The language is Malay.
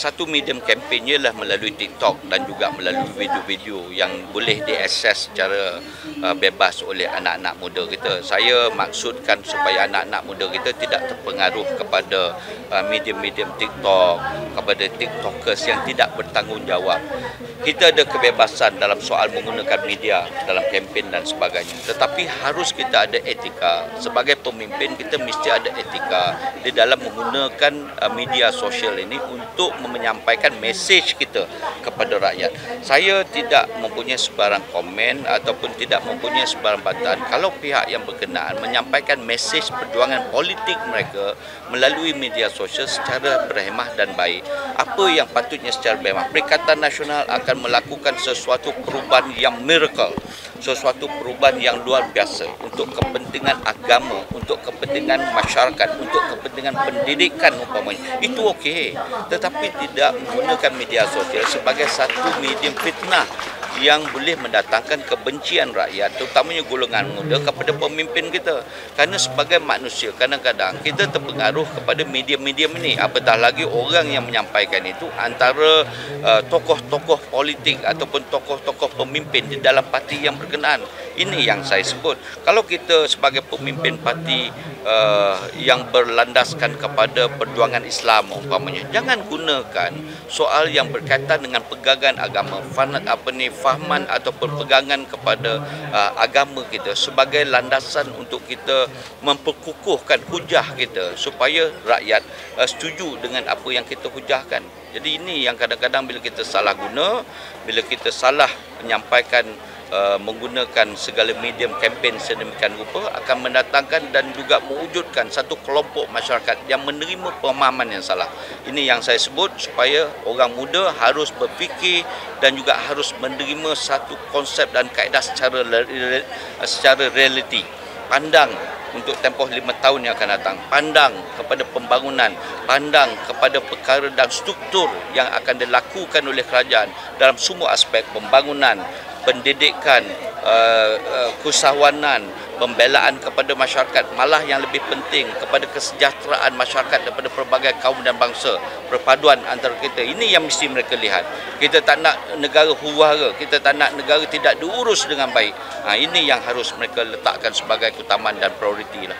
satu medium kempen ialah melalui TikTok dan juga melalui video-video yang boleh diakses secara uh, bebas oleh anak-anak muda kita. Saya maksudkan supaya anak-anak muda kita tidak terpengaruh kepada uh, medium-medium TikTok, kepada TikTokers yang tidak bertanggungjawab. Kita ada kebebasan dalam soal menggunakan media dalam kempen dan sebagainya. Tetapi harus kita ada etika. Sebagai pemimpin kita mesti ada etika di dalam menggunakan uh, media sosial ini untuk menyampaikan mesej kita kepada rakyat. Saya tidak mempunyai sebarang komen ataupun tidak mempunyai sebarang bantahan kalau pihak yang berkenaan menyampaikan mesej perjuangan politik mereka melalui media sosial secara berhemah dan baik. Apa yang patutnya secara berhemah? Perikatan Nasional akan melakukan sesuatu perubahan yang miracle sesuatu perubahan yang luar biasa untuk kepentingan agama, untuk kepentingan masyarakat, untuk kepentingan pendidikan umpamanya. Itu okey. Tetapi tidak menggunakan media sosial sebagai satu medium fitnah yang boleh mendatangkan kebencian rakyat terutamanya golongan muda kepada pemimpin kita. Kerana sebagai manusia kadang-kadang kita terpengaruh kepada media-media ini. Apatah lagi orang yang menyampaikan itu antara uh, tokoh-tokoh politik ataupun tokoh-tokoh pemimpin di dalam parti yang berkenaan ini yang saya sebut kalau kita sebagai pemimpin parti uh, yang berlandaskan kepada perjuangan Islam umpamanya jangan gunakan soal yang berkaitan dengan pegangan agama fanat apa ni fahaman atau pegangan kepada uh, agama kita sebagai landasan untuk kita memperkukuhkan hujah kita supaya rakyat uh, setuju dengan apa yang kita hujahkan. Jadi ini yang kadang-kadang bila kita salah guna, bila kita salah menyampaikan uh, menggunakan segala medium kempen sedemikian rupa akan mendatangkan dan juga mewujudkan satu kelompok masyarakat yang menerima pemahaman yang salah. Ini yang saya sebut supaya orang muda harus berfikir dan juga harus menerima satu konsep dan kaedah secara secara realiti. Pandang untuk tempoh lima tahun yang akan datang. Pandang kepada pembangunan, pandang kepada perkara dan struktur yang akan dilakukan oleh kerajaan dalam semua aspek pembangunan, pendidikan, uh, uh, kusawanan, pembelaan kepada masyarakat, malah yang lebih penting kepada kesejahteraan masyarakat daripada pelbagai kaum dan bangsa, perpaduan antara kita. Ini yang mesti mereka lihat. Kita tak nak negara huru-hara, kita tak nak negara tidak diurus dengan baik. Ha, ini yang harus mereka letakkan sebagai keutamaan dan prioriti lah.